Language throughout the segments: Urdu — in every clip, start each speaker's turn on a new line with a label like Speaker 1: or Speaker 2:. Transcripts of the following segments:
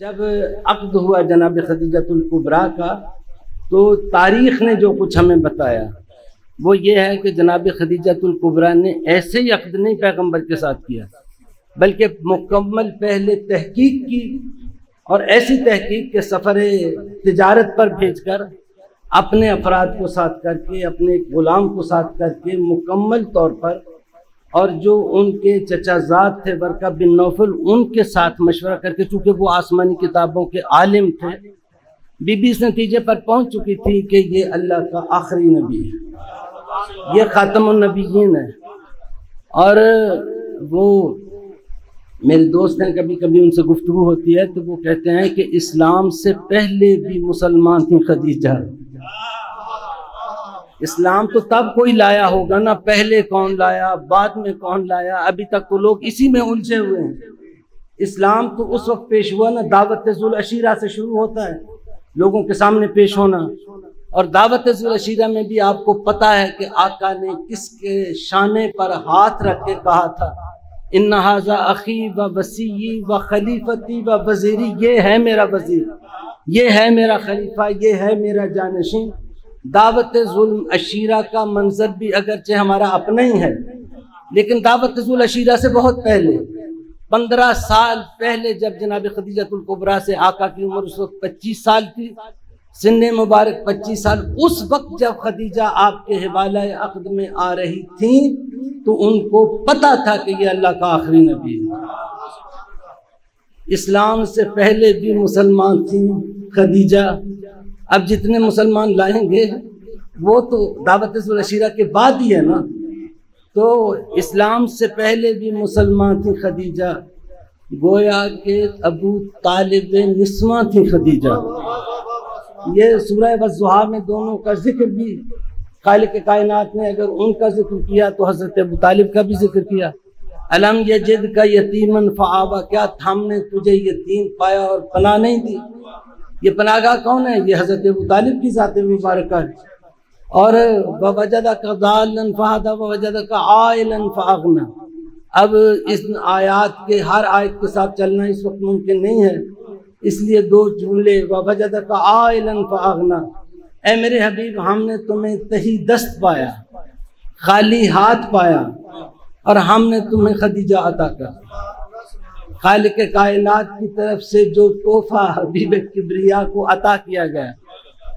Speaker 1: جب عقد ہوا جناب خدیجت القبرا کا، تو تاریخ نے جو کچھ ہمیں بتایا، وہ یہ ہے کہ جناب خدیجت القبرا نے ایسے ہی عقد نہیں پیغمبر کے ساتھ کیا، بلکہ مکمل پہلے تحقیق کی اور ایسی تحقیق کے سفر تجارت پر بھیج کر اپنے افراد کو ساتھ کر کے، اپنے غلام کو ساتھ کر کے مکمل طور پر اور جو ان کے چچا زاد تھے، برکہ بن نوفل، ان کے ساتھ مشورہ کر کے، چونکہ وہ آسمانی کتابوں کے عالم تھے، بی بی اس نتیجے پر پہنچ چکی تھی کہ یہ اللہ کا آخری نبی ہے۔ یہ خاتم النبیین ہے۔ اور وہ میرے دوست ہیں، کبھی کبھی ان سے گفتگو ہوتی ہے تو وہ کہتے ہیں کہ اسلام سے پہلے بھی مسلمان تھیں خدیجہ۔ اسلام تو تب کوئی لایا ہوگا نا پہلے کون لایا، بعد میں کون لایا، ابھی تک تو لوگ اسی میں الجھے ہوئے ہیں۔ اسلام تو اس وقت پیش ہوا نا دعوت ذوالعشیرہ سے شروع ہوتا ہے، لوگوں کے سامنے پیش ہونا۔ اور دعوت ذوالعشیرہ میں بھی آپ کو پتا ہے کہ آقا نے کس کے شانے پر ہاتھ رکھ کے کہا تھا۔ ان عقی و وسیعی و خلیفتی و وزیری، یہ ہے میرا وزیر، یہ ہے میرا خلیفہ، یہ ہے میرا جانشین۔ دعوت ظلم عشیرہ کا منظر بھی اگرچہ ہمارا اپنا ہی ہے، لیکن دعوت ظلم عشیرہ سے بہت پہلے، پندرہ سال پہلے جب جناب خدیجت القبرہ سے آقا کی عمر اس وقت پچیس سال تھی، سن مبارک پچیس سال، اس وقت جب خدیجہ آپ کے حوالہ عقد میں آ رہی تھیں، تو ان کو پتا تھا کہ یہ اللہ کا آخری نبی ہے۔ اسلام سے پہلے بھی مسلمان تھیں خدیجہ اب جتنے مسلمان لائیں گے، وہ تو دعوت الشیرہ کے بعد ہی ہے نا۔ تو اسلام سے پہلے بھی مسلمان تھی خدیجہ، گویا کہ ابو طالب نسواں تھی خدیجہ۔ یہ سورہ وضحا میں دونوں کا ذکر بھی خالق کائنات نے اگر ان کا ذکر کیا تو حضرت ابو طالب کا بھی ذکر کیا۔ علم یجد کا یتیمن فعابہ کیا تھا ہم نے تجھے یتیم پایا اور پناہ نہیں دی؟ یہ پناہ گاہ کون ہے؟ یہ حضرت ابو طالب کی ذات مبارکہ ہے۔ اور وجدہ کا دالن فہدہ وجدہ کا آئلن فاغنا اب اس آیات کے ہر آیت کے ساتھ چلنا اس وقت ممکن نہیں ہے۔ اس لیے دو جملے وجدہ کا آئلن فاغنا اے میرے حبیب، ہم نے تمہیں تہی دست پایا، خالی ہاتھ پایا، اور ہم نے تمہیں خدیجہ عطا کر خالق کائنات کی طرف سے جو تحفہ حبیب کبریا کو عطا کیا گیا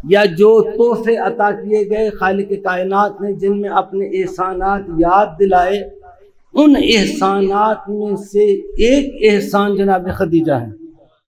Speaker 1: یا جو تحفے عطا کیے گئے خالق کائنات نے جن میں اپنے احسانات یاد دلائے، ان احسانات میں سے ایک احسان جناب خدیجہ ہے۔